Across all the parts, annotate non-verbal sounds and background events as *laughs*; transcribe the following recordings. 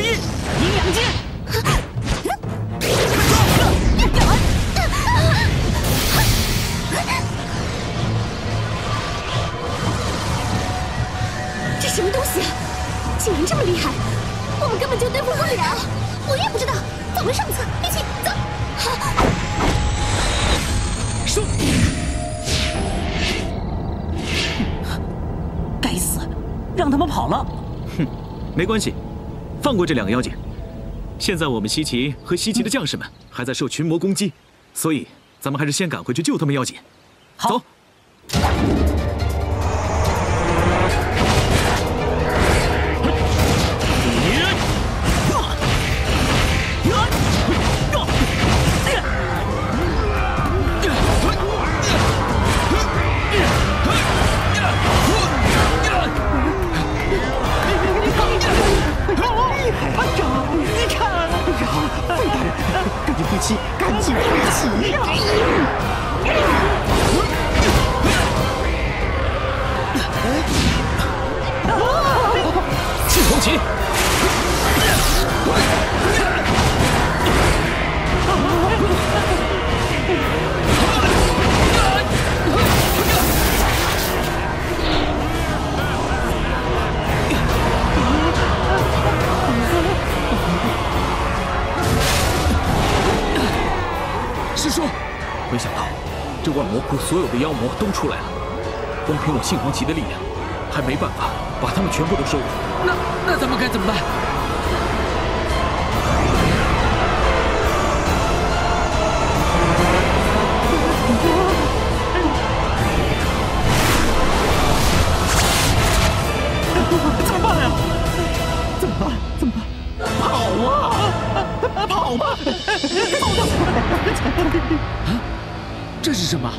天印，阴阳镜。这什么东西啊？竟然这么厉害，我们根本就对付不了。我也不知道，走为上策，一起走。收！该死，让他们跑了。哼，没关系，放过这两个妖精。现在我们西岐和西岐的将士们还在受群魔攻击，所以咱们还是先赶回去救他们要紧。走。赶紧回去，赶紧回起！青铜旗。这万魔窟所有的妖魔都出来了，光凭我杏黄旗的力量，还没办法把他们全部都收服。那那咱们该怎么办？怎么办呀？怎么办？怎么办？跑啊！跑吧！啊！这是什么？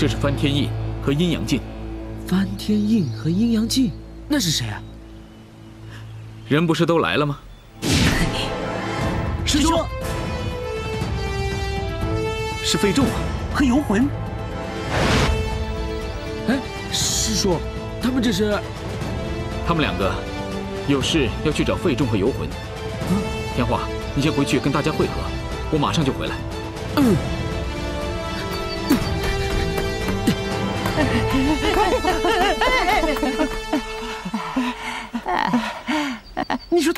这是翻天印和阴阳镜。翻天印和阴阳镜，那是谁啊？人不是都来了吗？*laughs* 师兄，是费仲啊，和游魂。哎，师叔，他们这是？他们两个有事要去找费仲和游魂。天化，你先回去跟大家会合，我马上就回来。嗯。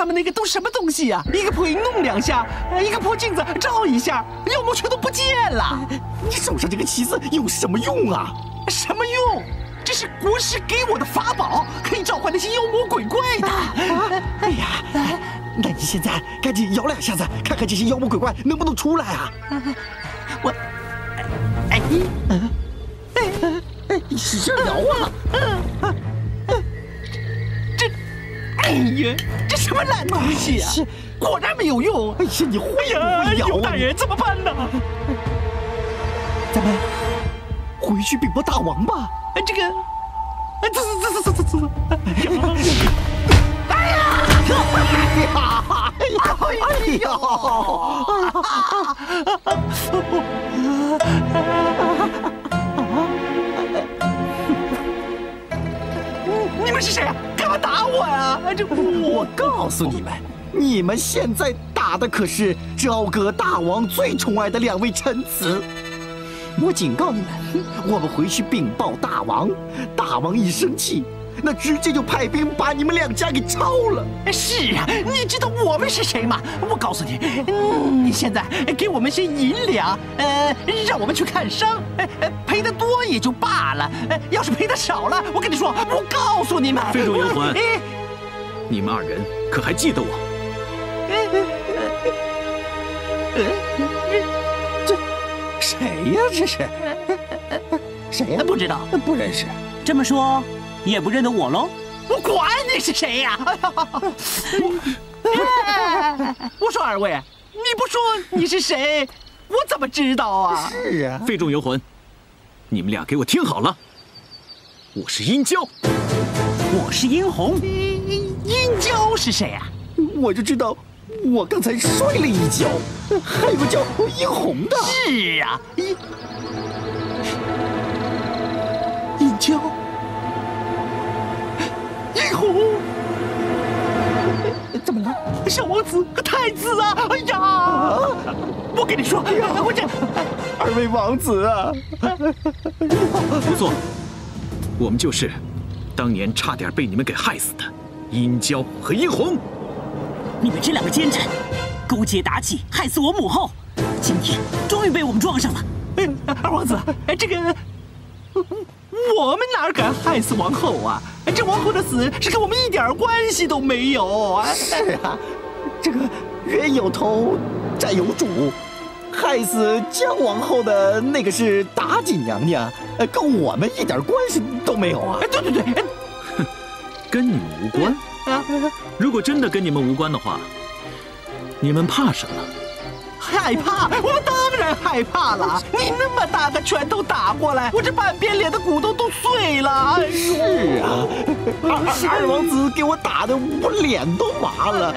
他们那个都什么东西呀？一个破影弄两下，一个破镜子照一下，妖魔全都不见了。你手上这个旗子有什么用啊？什么用？这是国师给我的法宝，可以召唤那些妖魔鬼怪的。哎呀，那你现在赶紧摇两下子，看看这些妖魔鬼怪能不能出来啊？我，哎，哎，哎，使劲摇啊！这，哎呀，这什么烂东西啊！果然没有用。哎呀，你会不会摇啊？尤大人怎么办呢？咱们回去禀报大王吧。哎，这个，哎，走走走走走走走。哎呀！哎呀！哎呀！哎呀！你们是谁啊？他打我呀？这我告诉你们，你们现在打的可是昭歌大王最宠爱的两位臣子。我警告你们，我们回去禀报大王，大王一生气，那直接就派兵把你们两家给抄了。是啊，你知道我们是谁吗？我告诉你，你现在给我们些银两，呃，让我们去看伤，赔得多也就罢了，要是赔得少了，我跟你说，我告诉你们，费仲游魂，你们二人可还记得我？谁呀？这是谁呀？*laughs* 不知道，不认识。这么说，也不认得我喽？我管你是谁呀！*laughs* 我说二位，你不说你是谁，我怎么知道啊？是啊，费仲游魂，你们俩给我听好了，我是殷郊，我是殷红。殷郊是谁啊？我就知道。我刚才摔了一跤，还有个叫殷红的。是啊，殷殷殷红，怎么了？小王子和太子啊！哎呀，我跟你说，我这二位王子啊，不错，我们就是当年差点被你们给害死的殷郊和殷红。你们这两个奸臣，勾结妲己，害死我母后，今天终于被我们撞上了。哎，二王子，哎，这个我们哪敢害死王后啊？这王后的死是跟我们一点关系都没有啊！是啊，这个冤有头，债有主，害死姜王后的那个是妲己娘娘，呃，跟我们一点关系都没有啊！对对对，哼，跟你们无关。啊如果真的跟你们无关的话，你们怕什么？害怕？我们当然害怕了！你那么大个拳头打过来，我这半边脸的骨头都碎了。是啊，二二王子给我打的，我脸都麻了。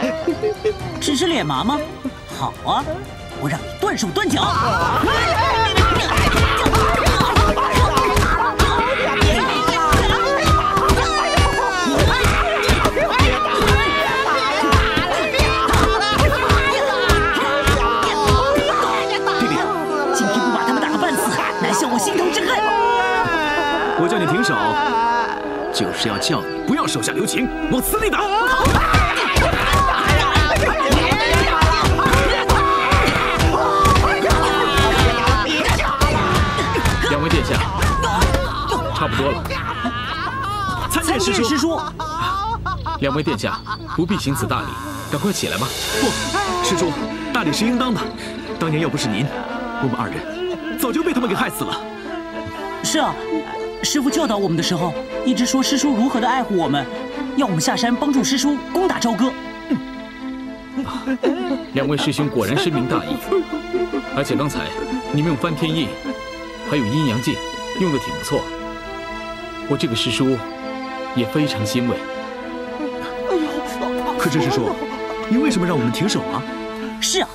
*laughs* 只是脸麻吗？好啊，我让你断手断脚。手是要叫你不要手下留情，往死里打！两位殿下，差不多了。参见师叔。两位殿下不必行此大礼，赶快起来吧。不，师叔，大礼是应当的。当年要不是您，我们二人早就被他们给害死了。是啊。师傅教导我们的时候，一直说师叔如何的爱护我们，要我们下山帮助师叔攻打朝歌。两位师兄果然深明大义，而且刚才你们用翻天印，还有阴阳镜，用的挺不错。我这个师叔也非常欣慰。可这师叔，你为什么让我们停手啊？是啊，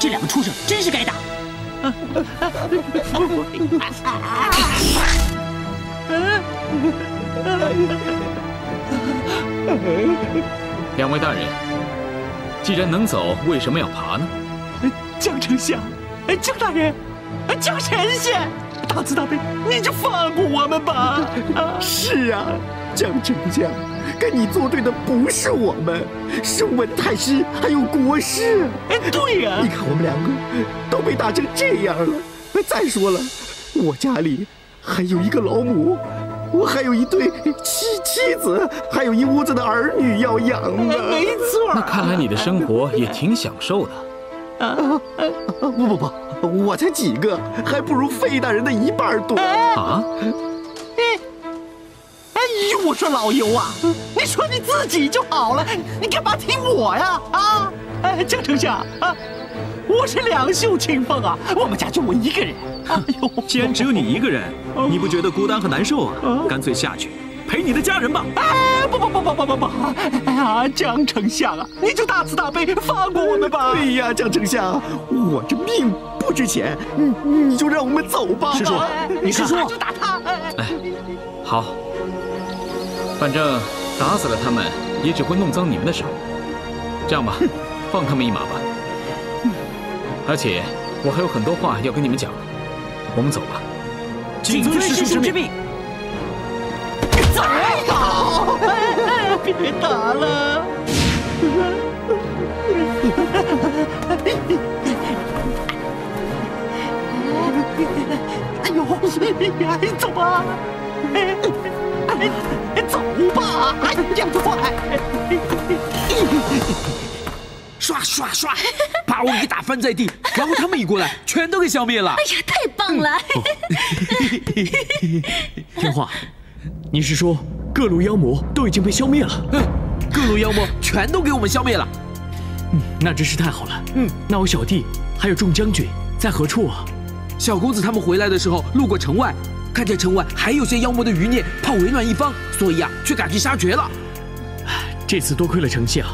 这两个畜生真是该打。*laughs* *laughs* 两位大人，既然能走，为什么要爬呢？江丞相，江大人，江神仙，大慈大悲，你就放过我们吧！是啊，江丞相，跟你作对的不是我们，是文太师还有国师。哎，对呀，你看我们两个都被打成这样了。再说了，我家里还有一个老母。我还有一对妻妻子，还有一屋子的儿女要养呢。没错。那看来你的生活也挺享受的。啊，不不不，我才几个，还不如费大人的一半多。啊？哎，哎呦，我说老尤啊，你说你自己就好了，你干嘛听我呀？啊？哎，江丞相啊。我是两袖清风啊，我们家就我一个人。哎呦，既然只有你一个人，你不觉得孤单和难受啊？干脆下去陪你的家人吧。哎，不不不不不不不！哎呀，江丞相啊，你就大慈大悲放过我们吧。对呀，江丞相，我这命不值钱，你你就让我们走吧。师叔，你师叔就打他。哎，好，反正打死了他们也只会弄脏你们的手。这样吧，放他们一马吧。而且我还有很多话要跟你们讲，我们走吧。谨遵师叔之命。走！别打了！哎呦，走吧！走吧！哎呀，快！刷刷刷，把我给打翻在地，然后他们一过来，全都给消灭了。哎呀，太棒了！天化，你是说各路妖魔都已经被消灭了？嗯，各路妖魔全都给我们消灭了。嗯，那真是太好了。嗯，那我小弟还有众将军在何处啊？小公子他们回来的时候路过城外，看见城外还有些妖魔的余孽怕为乱一方，所以啊，却赶去杀绝了。这次多亏了丞相。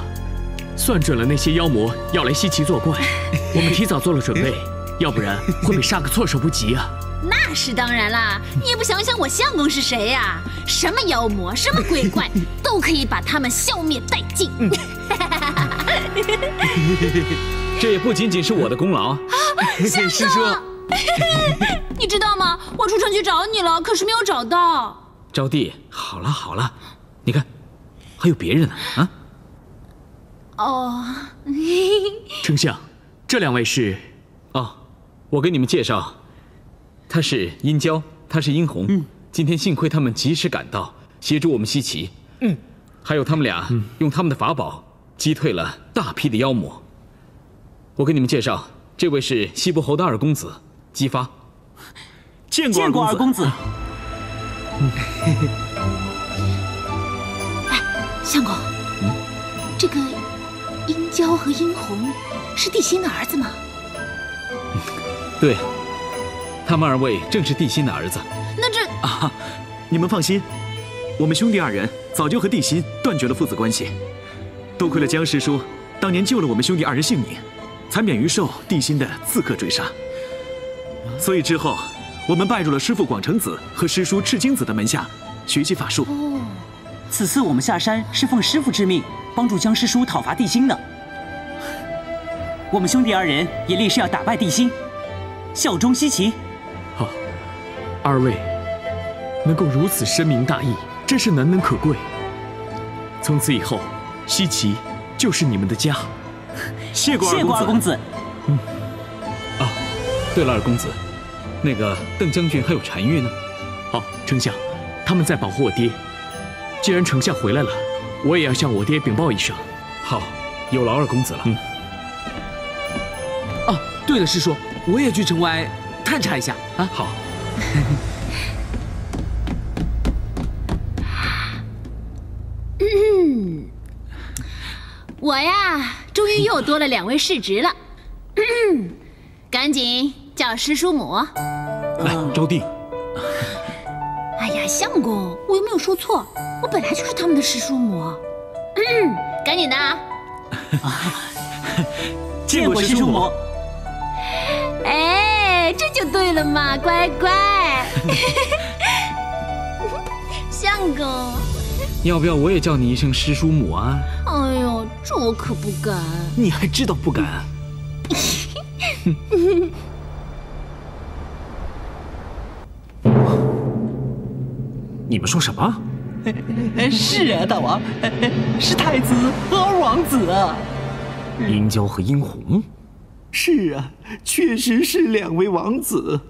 算准了那些妖魔要来西岐作怪，*laughs* 我们提早做了准备，*laughs* 要不然会被杀个措手不及啊！那是当然啦，你也不想想我相公是谁呀？什么妖魔，什么鬼怪，都可以把他们消灭殆尽。*laughs* 这也不仅仅是我的功劳啊。师叔，你知道吗？我出城去找你了，可是没有找到。招娣，好了好了，你看，还有别人呢啊！哦，*laughs* 丞相，这两位是……哦，我给你们介绍，他是殷郊，他是殷红。嗯，今天幸亏他们及时赶到，协助我们西岐。嗯，还有他们俩用他们的法宝击退了大批的妖魔。我给你们介绍，这位是西伯侯的二公子姬发。见过见过二公子。哎，相公，嗯这个殷郊和殷红是帝辛的儿子吗？对，他们二位正是帝辛的儿子。那这啊，你们放心，我们兄弟二人早就和帝辛断绝了父子关系。多亏了江师叔当年救了我们兄弟二人性命，才免于受帝辛的刺客追杀。所以之后，我们拜入了师父广成子和师叔赤精子的门下，学习法术。哦，此次我们下山是奉师父之命，帮助江师叔讨伐帝辛的。我们兄弟二人也立誓要打败帝辛，效忠西岐。好，二位能够如此深明大义，真是难能可贵。从此以后，西岐就是你们的家。谢过谢过二公子。嗯啊，对了，二公子，那个邓将军还有单于呢？好，丞相，他们在保护我爹。既然丞相回来了，我也要向我爹禀报一声。好，有劳二公子了。嗯。哦，对了，师叔，我也去城外探查一下啊。好。*coughs* 我呀，终于又多了两位世侄了，*coughs* 赶紧叫师叔母。来，招娣。哎呀，相公，我又没有说错，我本来就是他们的师叔母。嗯，*coughs* 赶紧的。见过师叔母。哎，这就对了嘛，乖乖。*laughs* 相公，要不要我也叫你一声师叔母啊？哎呦，这我可不敢。你还知道不敢？*laughs* 你们说什么？是啊，大王，是太子和二王子啊。殷郊和殷红。是啊，确实是两位王子。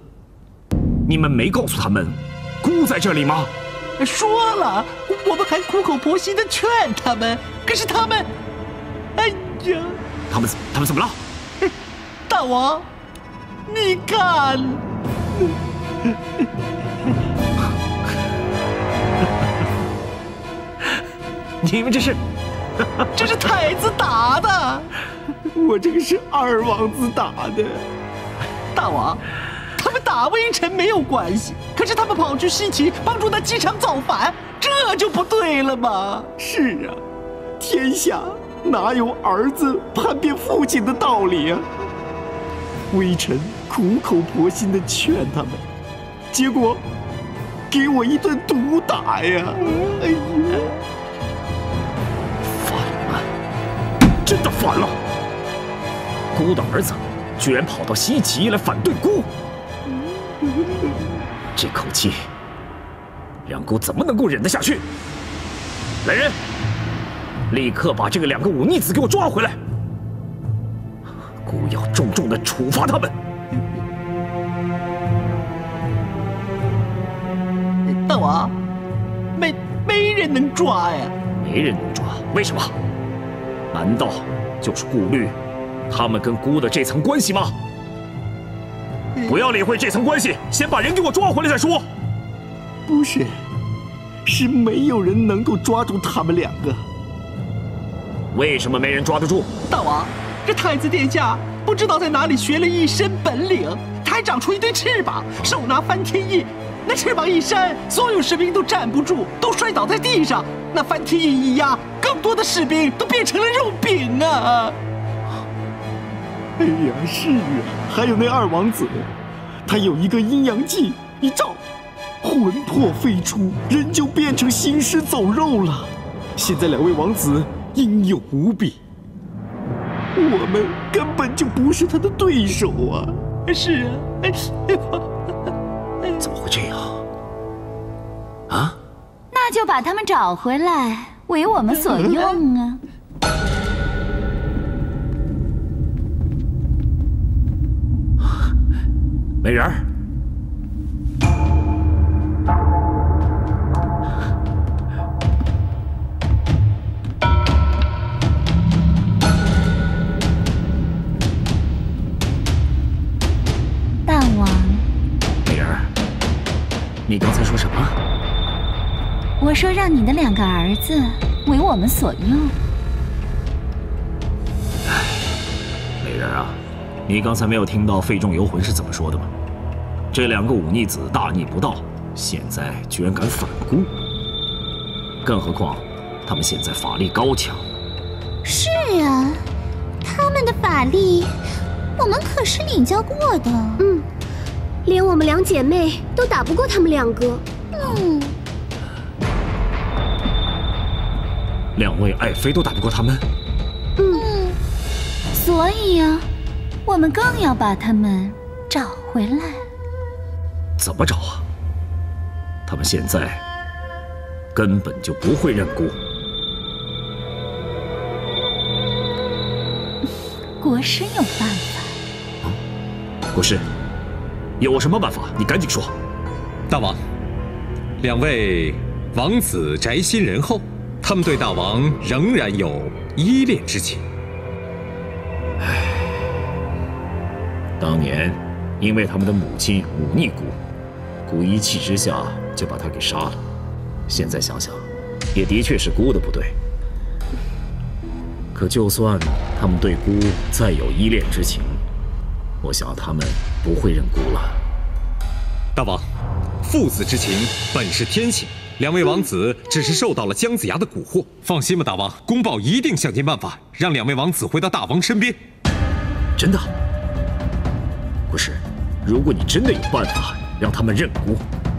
你们没告诉他们，姑在这里吗？说了，我们还苦口婆心的劝他们，可是他们，哎呀，他们他们怎么了？大王，你看，*laughs* 你们这是，这是太子打的，我这个是二王子打的，大王。他们打微臣没有关系，可是他们跑去西岐帮助那姬昌造反，这就不对了嘛。是啊，天下哪有儿子叛变父亲的道理啊？微臣苦口婆心的劝他们，结果给我一顿毒打呀！哎呀，反了，真的反了！姑的儿子居然跑到西岐来反对姑！这口气，两姑怎么能够忍得下去？来人，立刻把这个两个忤逆子给我抓回来！姑要重重的处罚他们。大王，没没人能抓呀？没人能抓？为什么？难道就是顾虑他们跟姑的这层关系吗？不要理会这层关系，先把人给我抓回来再说。不是，是没有人能够抓住他们两个。为什么没人抓得住？大王，这太子殿下不知道在哪里学了一身本领，他还长出一对翅膀，手拿翻天印。那翅膀一扇，所有士兵都站不住，都摔倒在地上。那翻天印一压，更多的士兵都变成了肉饼啊！哎呀，是啊，还有那二王子，他有一个阴阳镜一照，魂魄飞出，人就变成行尸走肉了。现在两位王子英勇无比，我们根本就不是他的对手啊！是啊，*laughs* 怎么会这样？啊？那就把他们找回来，为我们所用啊！美人儿，大王，美人儿，你刚才说什么？我说让你的两个儿子为我们所用。美人儿啊，你刚才没有听到费仲游魂是怎么说的吗？这两个忤逆子大逆不道，现在居然敢反孤，更何况他们现在法力高强。是啊，他们的法力，我们可是领教过的。嗯，连我们两姐妹都打不过他们两个。嗯，两位爱妃都打不过他们，嗯，所以啊，我们更要把他们找回来。怎么找啊？他们现在根本就不会认孤。*laughs* 国师有办法。国师，有什么办法？你赶紧说。大王，两位王子宅心仁厚，他们对大王仍然有依恋之情。当年因为他们的母亲忤逆孤，孤一气之下就把他给杀了。现在想想，也的确是孤的不对。可就算他们对孤再有依恋之情，我想他们不会认孤了。大王，父子之情本是天性，两位王子只是受到了姜子牙的蛊惑。放心吧，大王，公豹一定想尽办法让两位王子回到大王身边。真的？不是，如果你真的有办法让他们认孤，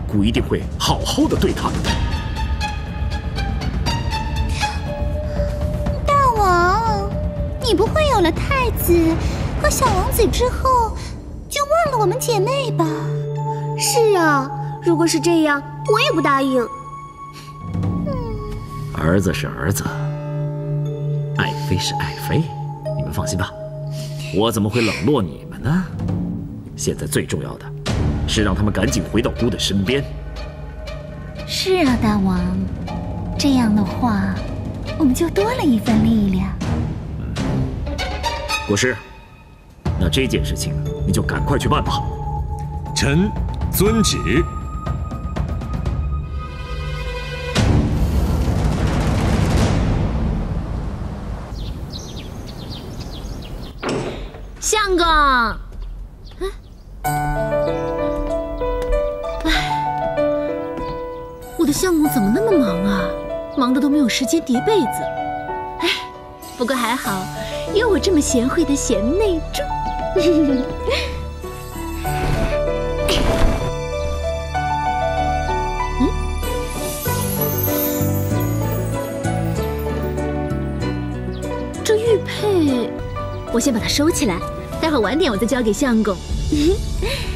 孤一定会好好的对他们的。大王，你不会有了太子和小王子之后，就忘了我们姐妹吧？是啊，如果是这样，我也不答应。儿子是儿子，爱妃是爱妃，你们放心吧，我怎么会冷落你们呢？现在最重要的，是让他们赶紧回到姑的身边。是啊，大王，这样的话，我们就多了一份力量。国师，那这件事情你就赶快去办吧。臣遵旨。相公怎么那么忙啊？忙的都没有时间叠被子。哎，不过还好，有我这么贤惠的贤内助。嗯，这玉佩，我先把它收起来，待会晚点我再交给相公。*laughs*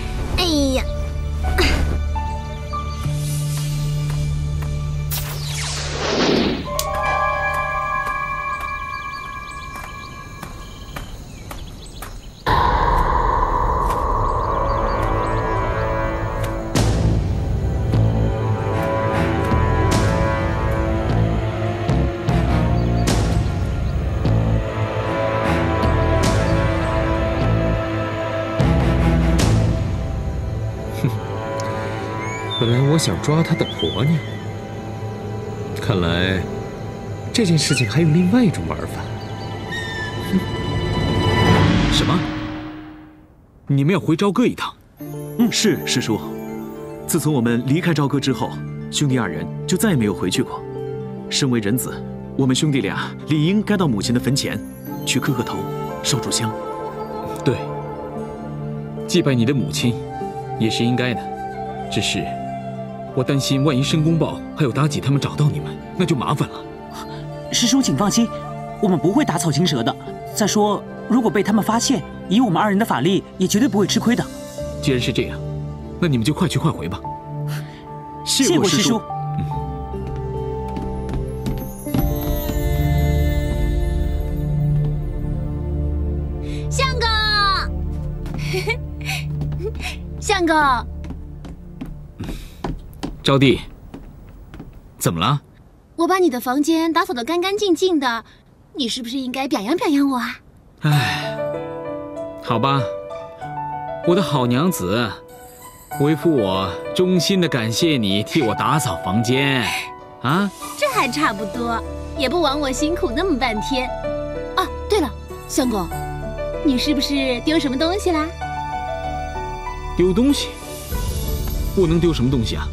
本来我想抓她的婆娘，看来这件事情还有另外一种玩法。什么？你们要回朝歌一趟？嗯，是师叔。自从我们离开朝歌之后，兄弟二人就再也没有回去过。身为人子，我们兄弟俩理应该到母亲的坟前去磕个头，烧炷香。对，祭拜你的母亲也是应该的。只是我担心，万一申公豹还有妲己他们找到你们，那就麻烦了。师叔，请放心，我们不会打草惊蛇的。再说，如果被他们发现，以我们二人的法力，也绝对不会吃亏的。既然是这样，那你们就快去快回吧。谢过师叔。相公，*laughs* 相公，招娣，怎么了？我把你的房间打扫得干干净净的，你是不是应该表扬表扬我啊？哎，好吧，我的好娘子，为父我衷心的感谢你替我打扫房间，啊，*laughs* 这还差不多，也不枉我辛苦那么半天。啊，对了，相公，你是不是丢什么东西啦？丢东西？我能丢什么东西啊？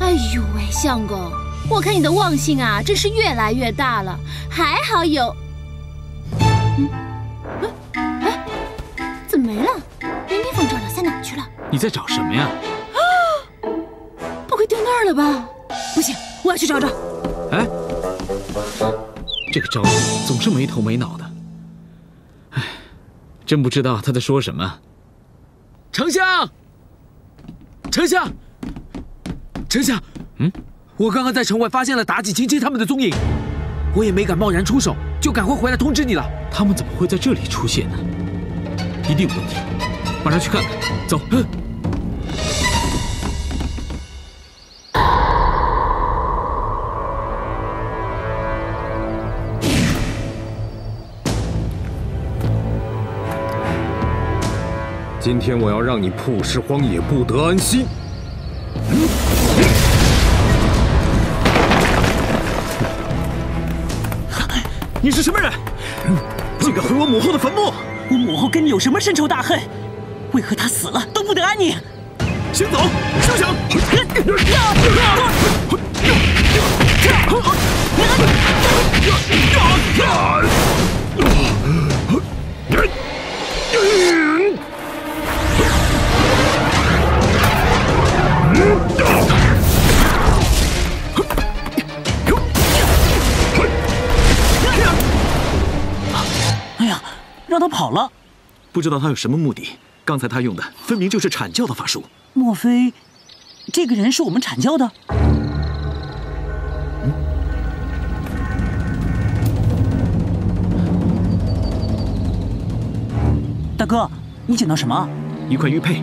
哎呦喂，相公，我看你的忘性啊，真是越来越大了。还好有，嗯，哎，怎么没了？明明放这儿了，塞哪去了？你在找什么呀？啊，不会丢那儿了吧？不行，我要去找找。哎，这个招娣总是没头没脑的，哎，真不知道他在说什么。丞相，丞相，丞相，嗯，我刚刚在城外发现了妲己、青青他们的踪影，我也没敢贸然出手，就赶快回来通知你了。他们怎么会在这里出现呢？一定有问题，马上去看看。走。今天我要让你曝尸荒野，不得安心。你是什么人？竟敢毁我母后的坟墓！我母后跟你有什么深仇大恨？为何她死了都不得安宁？先走，休想！让他跑了！不知道他有什么目的。刚才他用的分明就是阐教的法术。莫非这个人是我们阐教的？大哥，你捡到什么？一块玉佩，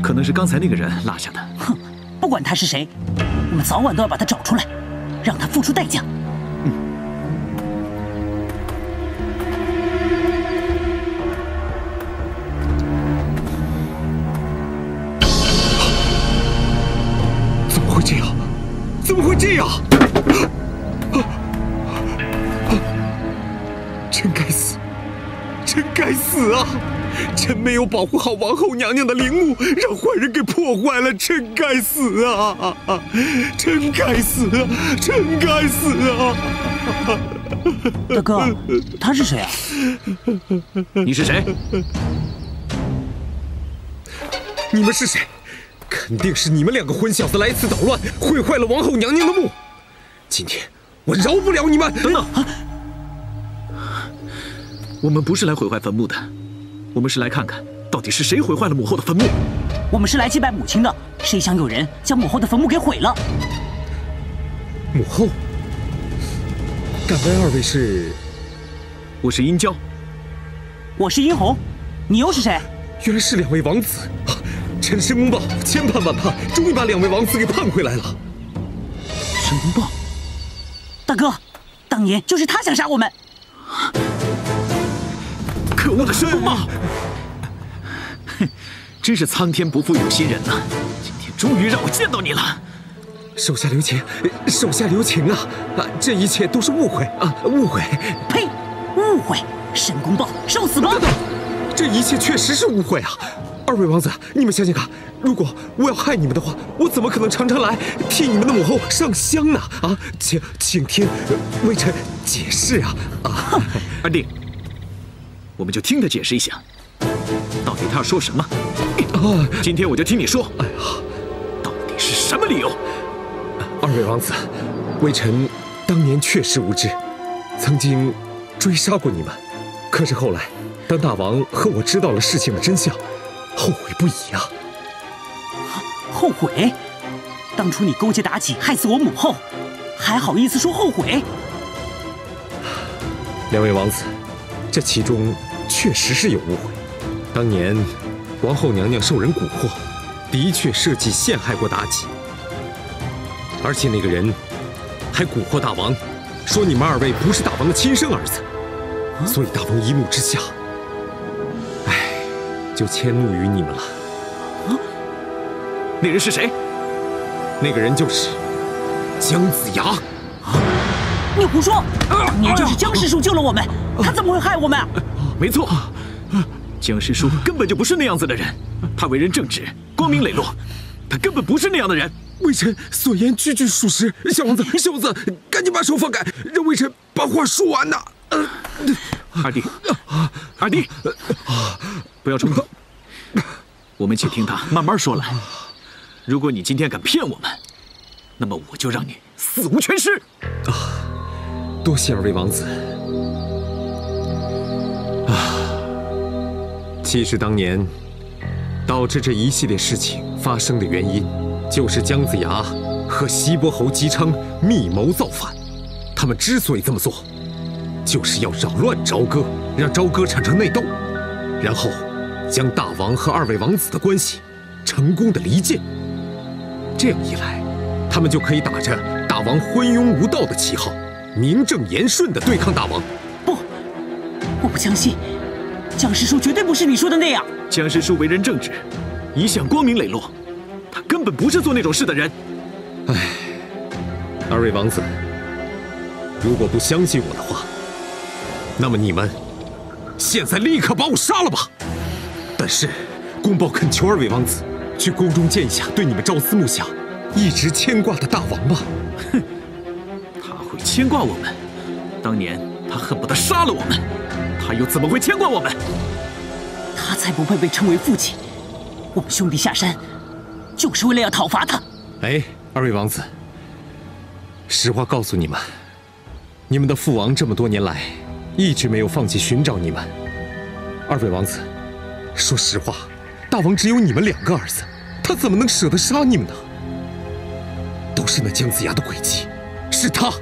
可能是刚才那个人落下的。哼，不管他是谁，我们早晚都要把他找出来，让他付出代价。么会这样？啊真该死！真该死啊！臣没有保护好王后娘娘的陵墓，让坏人给破坏了，真该死啊！真该死啊！真该死啊！大哥，他是谁啊？你是谁？你们是谁？肯定是你们两个混小子来此捣乱，毁坏了王后娘娘的墓。今天我饶不了你们！等等，我们不是来毁坏坟墓的，我们是来看看到底是谁毁坏了母后的坟墓。我们是来祭拜母亲的，谁想有人将母后的坟墓给毁了？母后，敢问二位是？我是殷郊，我是殷红，你又是谁？原来是两位王子。臣申公豹千盼万盼，终于把两位王子给盼回来了。申公豹，大哥，当年就是他想杀我们。可恶的申公豹！哼，真是苍天不负有心人呐！今天终于让我见到你了。手下留情，手下留情啊！啊，这一切都是误会啊，误会！呸，误会！申公豹，受死吧！等等，这一切确实是误会啊！二位王子，你们想想看，如果我要害你们的话，我怎么可能常常来替你们的母后上香呢？啊，请请听微臣解释啊！啊，*laughs* 安定，我们就听他解释一下，到底他要说什么？啊，今天我就听你说。哎呀，到底是什么理由？二位王子，微臣当年确实无知，曾经追杀过你们，可是后来，当大王和我知道了事情的真相，后悔不已啊！后悔？当初你勾结妲己害死我母后，还好意思说后悔？两位王子，这其中确实是有误会。当年王后娘娘受人蛊惑，的确设计陷害过妲己，而且那个人还蛊惑大王，说你们二位不是大王的亲生儿子。所以大王一怒之下，哎，就迁怒于你们了。啊，那人是谁？那个人就是姜子牙。啊，你胡说！你就是姜师叔救了我们，他怎么会害我们？没错，姜师叔根本就不是那样子的人，他为人正直，光明磊落，他根本不是那样的人。微臣所言句句属实。小王子，小王子，赶紧把手放开，让微臣把话说完呐。二弟，二弟，不要冲动，我们且听他慢慢说来。如果你今天敢骗我们，那么我就让你死无全尸。啊，多谢二位王子。啊，其实当年导致这一系列事情发生的原因，就是姜子牙和西伯侯姬昌密谋造反。他们之所以这么做。就是要扰乱朝歌，让朝歌产生内斗，然后将大王和二位王子的关系成功的离间。这样一来，他们就可以打着大王昏庸无道的旗号，名正言顺的对抗大王。不，我不相信，姜师叔绝对不是你说的那样。姜师叔为人正直，一向光明磊落，他根本不是做那种事的人。唉，二位王子，如果不相信我的话。那么你们现在立刻把我杀了吧！但是，公豹恳求二位王子去宫中见一下对你们朝思暮想、一直牵挂的大王吧。哼，他会牵挂我们？当年他恨不得杀了我们，他又怎么会牵挂我们？他才不配被称为父亲！我们兄弟下山，就是为了要讨伐他。哎，二位王子，实话告诉你们，你们的父王这么多年来……一直没有放弃寻找你们，二位王子。说实话，大王只有你们两个儿子，他怎么能舍得杀你们呢？都是那姜子牙的诡计，是他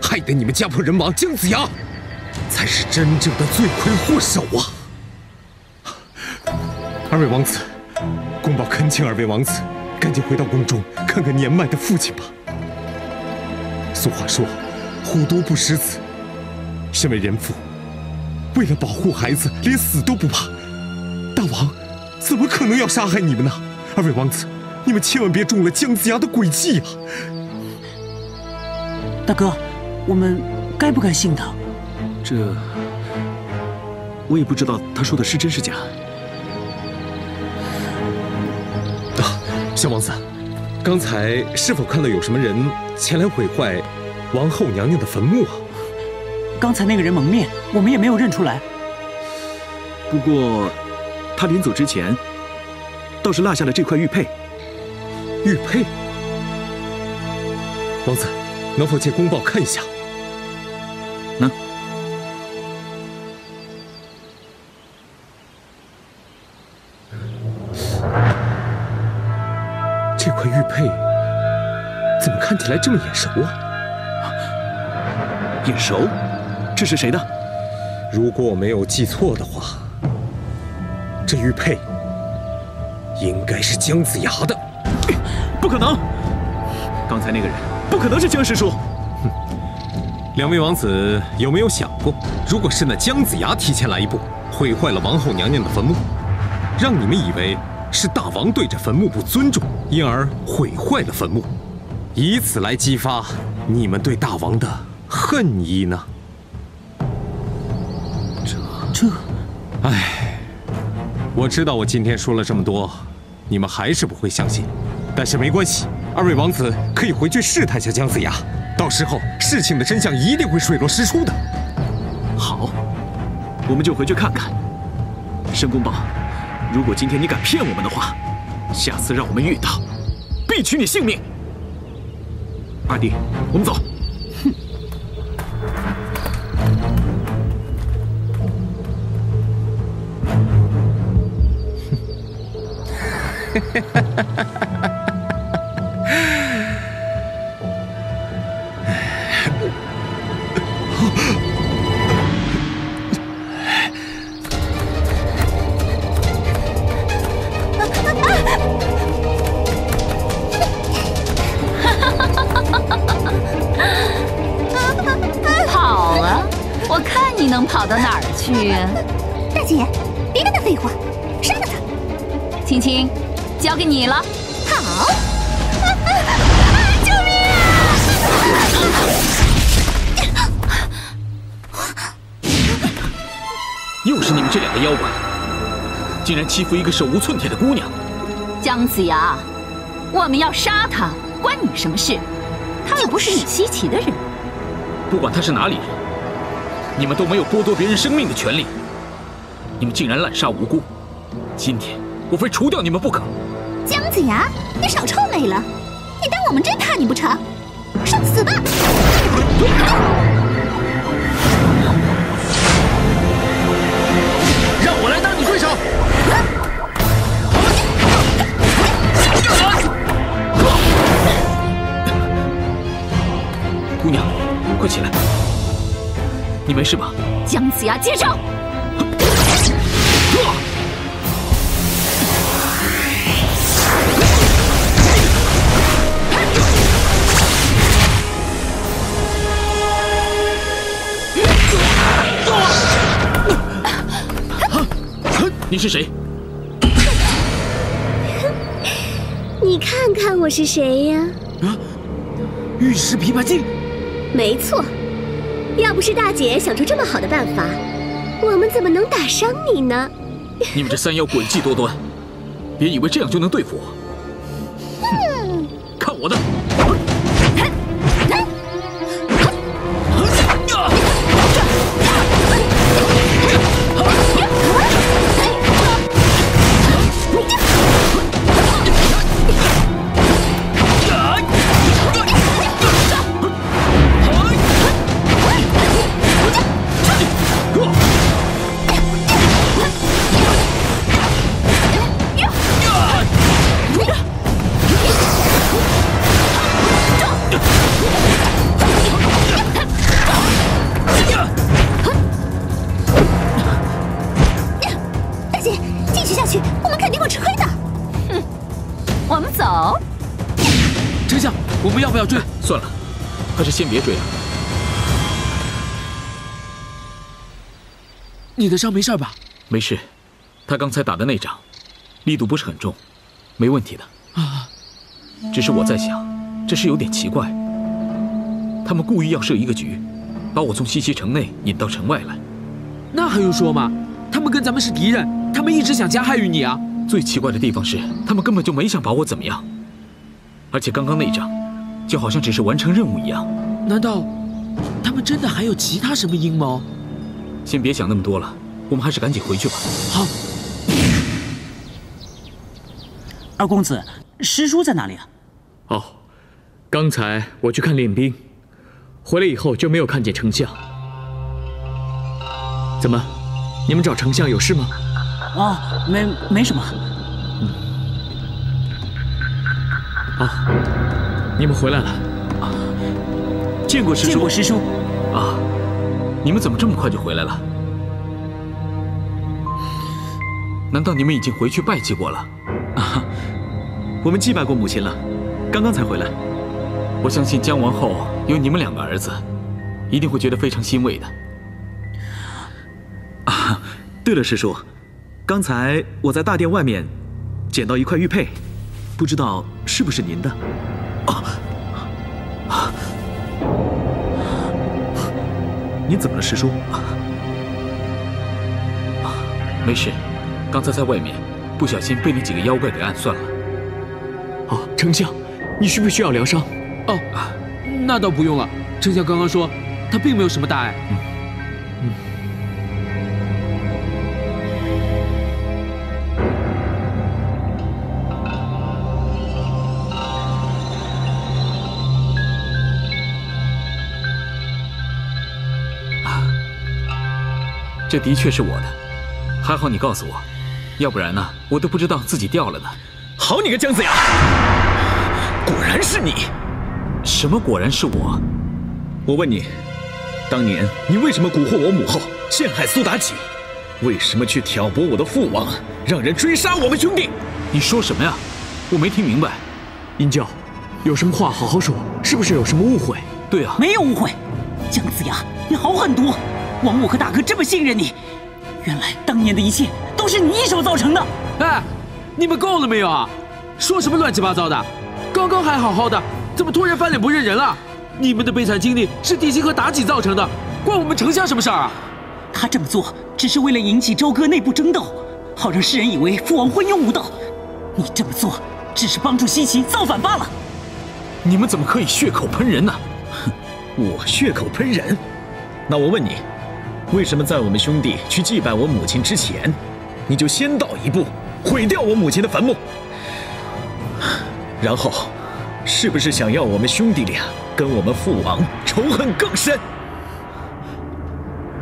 害得你们家破人亡，姜子牙才是真正的罪魁祸首啊！二位王子，公豹恳请二位王子赶紧回到宫中看看年迈的父亲吧。俗话说，虎毒不食子。身为人父，为了保护孩子，连死都不怕。大王怎么可能要杀害你们呢？二位王子，你们千万别中了姜子牙的诡计呀！大哥，我们该不该信他？这我也不知道他说的是真是假。啊，小王子，刚才是否看到有什么人前来毁坏王后娘娘的坟墓啊？刚才那个人蒙面，我们也没有认出来。不过，他临走之前，倒是落下了这块玉佩。玉佩，王子，能否借公报看一下？能。这块玉佩怎么看起来这么眼熟啊？眼熟？这是谁的？如果我没有记错的话，这玉佩应该是姜子牙的。不可能！刚才那个人不可能是姜师叔。哼！两位王子有没有想过，如果是那姜子牙提前来一步，毁坏了王后娘娘的坟墓，让你们以为是大王对这坟墓不尊重，因而毁坏了坟墓，以此来激发你们对大王的恨意呢？唉，我知道我今天说了这么多，你们还是不会相信，但是没关系，二位王子可以回去试探下姜子牙，到时候事情的真相一定会水落石出的。好，我们就回去看看。申公豹，如果今天你敢骗我们的话，下次让我们遇到，必取你性命。二弟，我们走。跑了，我看你能跑到哪儿去？大姐，别跟他废话，杀了他！青青，交给你了。好。*laughs* 救命啊 *laughs* 又是你们这两个妖怪，竟然欺负一个手无寸铁的姑娘！姜子牙，我们要杀他，关你什么事？他又不是你西岐的人。不管他是哪里人，你们都没有剥夺别人生命的权利。你们竟然滥杀无辜，今天我非除掉你们不可！姜子牙，你少臭美了！你当我们真怕你不成？受死吧！让我来当你对手！姑娘，快起来！你没事吧？姜子牙，接招！你是谁？*laughs* 你看看我是谁呀？啊，玉石琵琶精。没错，要不是大姐想出这么好的办法，我们怎么能打伤你呢？你们这三妖诡计多端，别以为这样就能对付我。*laughs* 看我的！你的伤没事吧？没事，他刚才打的那掌，力度不是很重，没问题的。啊，只是我在想，这事有点奇怪。他们故意要设一个局，把我从西岐城内引到城外来。那还用说吗？他们跟咱们是敌人，他们一直想加害于你啊。最奇怪的地方是，他们根本就没想把我怎么样，而且刚刚那掌，就好像只是完成任务一样。难道他们真的还有其他什么阴谋？先别想那么多了，我们还是赶紧回去吧。好。二公子，师叔在哪里啊？哦，刚才我去看练兵，回来以后就没有看见丞相。怎么，你们找丞相有事吗？哦，没没什么。嗯。啊，你们回来了。啊，见过师叔。见过师叔。啊，你们怎么这么快就回来了？难道你们已经回去拜祭过了？啊，*laughs* 我们祭拜过母亲了，刚刚才回来。我相信姜王后有你们两个儿子，一定会觉得非常欣慰的。啊，*laughs* 对了，师叔，刚才我在大殿外面捡到一块玉佩，不知道是不是您的？您怎么了，师叔？啊没事，刚才在外面不小心被那几个妖怪给暗算了。哦，丞相，你需不需要疗伤？哦，那倒不用了。丞相刚刚说他并没有什么大碍。嗯嗯。这的确是我的，还好你告诉我，要不然呢，我都不知道自己掉了呢。好你个姜子牙，果然是你！什么果然是我？我问你，当年你为什么蛊惑我母后，陷害苏妲己？为什么去挑拨我的父王，让人追杀我们兄弟？你说什么呀？我没听明白。殷教，有什么话好好说，是不是有什么误会？对啊，没有误会。姜子牙，你好狠毒！王母和大哥这么信任你，原来当年的一切都是你一手造成的。哎，你们够了没有啊？说什么乱七八糟的？刚刚还好好的，怎么突然翻脸不认人了？你们的悲惨经历是帝辛和妲己造成的，关我们丞相什么事儿啊？他这么做只是为了引起朝歌内部争斗，好让世人以为父王昏庸无道。你这么做只是帮助西岐造反罢了。你们怎么可以血口喷人呢？哼，我血口喷人？那我问你，为什么在我们兄弟去祭拜我母亲之前，你就先到一步毁掉我母亲的坟墓？然后，是不是想要我们兄弟俩跟我们父王仇恨更深？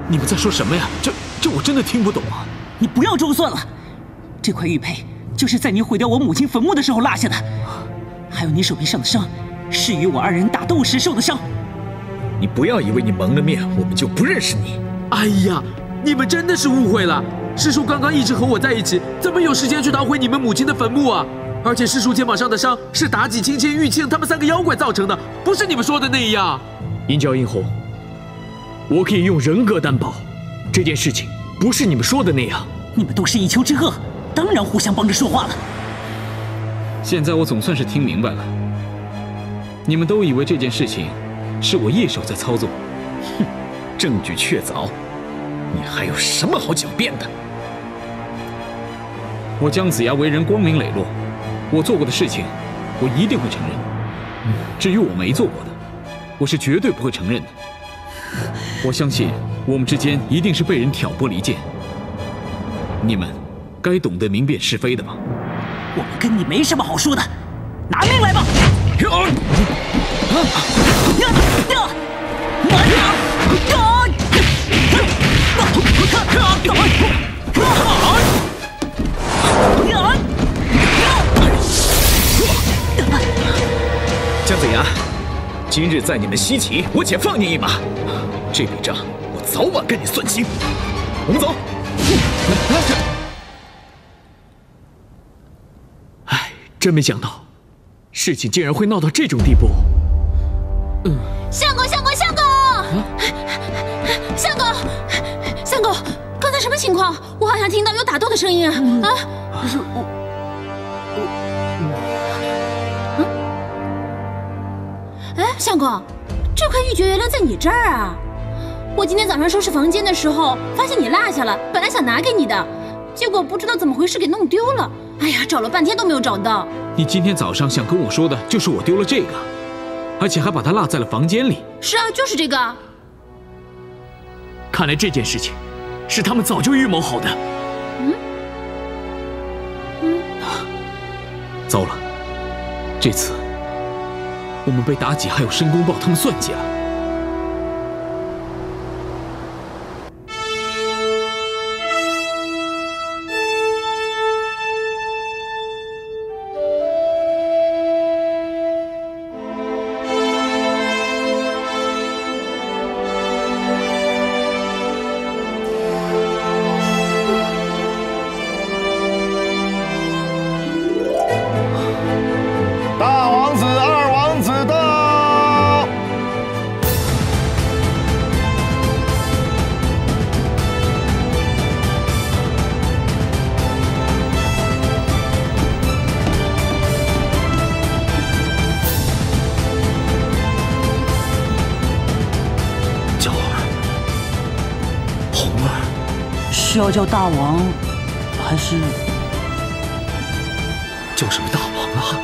你们在说什么呀？这这我真的听不懂啊！你不要装蒜了，这块玉佩就是在你毁掉我母亲坟墓的时候落下的，还有你手臂上的伤，是与我二人打斗时受的伤。你不要以为你蒙了面，我们就不认识你。哎呀，你们真的是误会了。师叔刚刚一直和我在一起，怎么有时间去捣毁你们母亲的坟墓啊？而且师叔肩膀上的伤是妲己、青青、玉庆他们三个妖怪造成的，不是你们说的那样。银角、殷红，我可以用人格担保，这件事情不是你们说的那样。你们都是一丘之貉，当然互相帮着说话了。现在我总算是听明白了，你们都以为这件事情是我一手在操作。哼，证据确凿，你还有什么好狡辩的？我姜子牙为人光明磊落，我做过的事情，我一定会承认。至于我没做过的，我是绝对不会承认的。我相信我们之间一定是被人挑拨离间。你们该懂得明辨是非的吧？我们跟你没什么好说的，拿命来吧！今日在你们西岐，我且放你一马。这笔账我早晚跟你算清。我们走。哎，真没想到，事情竟然会闹到这种地步。嗯，相公，相公，相公，相公，相公，刚才什么情况？我好像听到有打斗的声音啊！啊，是我，哎，相公，这块玉珏原来在你这儿啊！我今天早上收拾房间的时候，发现你落下了，本来想拿给你的，结果不知道怎么回事给弄丢了。哎呀，找了半天都没有找到。你今天早上想跟我说的就是我丢了这个，而且还把它落在了房间里。是啊，就是这个。看来这件事情是他们早就预谋好的。嗯嗯。糟了，这次我们被妲己还有申公豹他们算计了。叫大王，还是叫什么大王啊？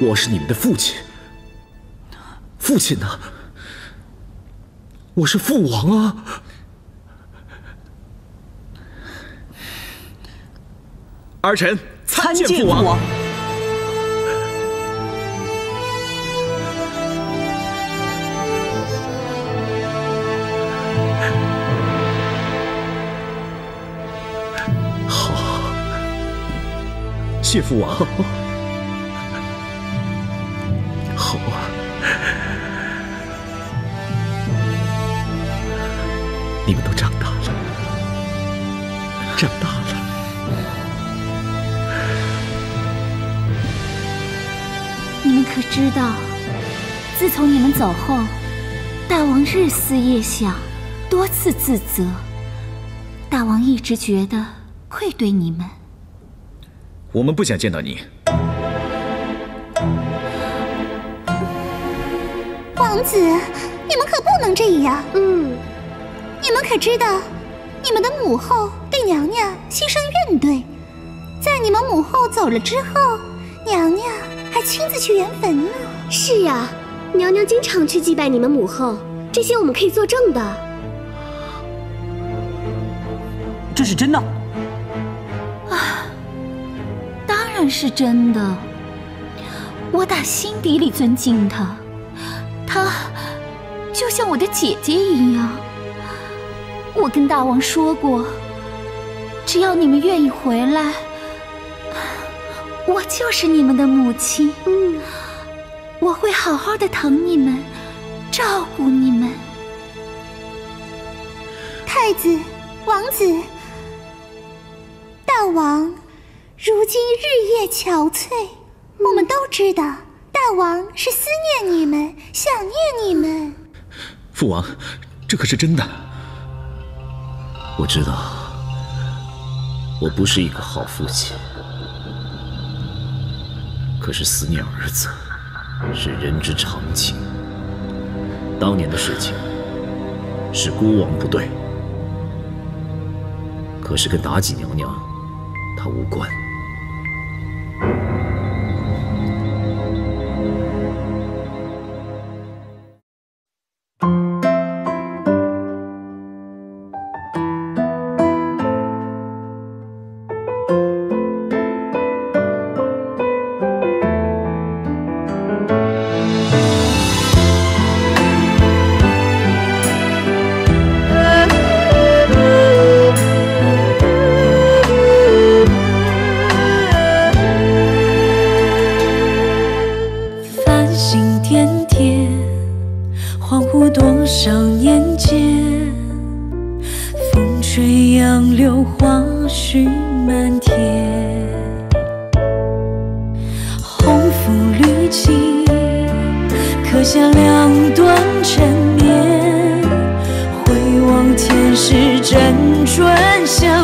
我是你们的父亲，父亲呢？我是父王啊！儿臣参见父王。谢父王。*laughs* 好啊，你们都长大了，长大了。你们可知道，自从你们走后，大王日思夜想，多次自责。大王一直觉得愧对你们。我们不想见到你。王子，你们可不能这样。嗯，你们可知道，你们的母后对娘娘心生怨怼，在你们母后走了之后，娘娘还亲自去圆坟呢。是呀，娘娘经常去祭拜你们母后，这些我们可以作证的。这是真的。然是真的。我打心底里尊敬她，她就像我的姐姐一样。我跟大王说过，只要你们愿意回来，我就是你们的母亲。嗯，我会好好的疼你们，照顾你们。太子，王子，大王如今日夜憔悴，我们都知道，大王是思念你们，想念你们。父王，这可是真的。我知道，我不是一个好父亲，可是思念儿子是人之常情。当年的事情是孤王不对，可是跟妲己娘娘她无关。不断缠绵回望前世辗转相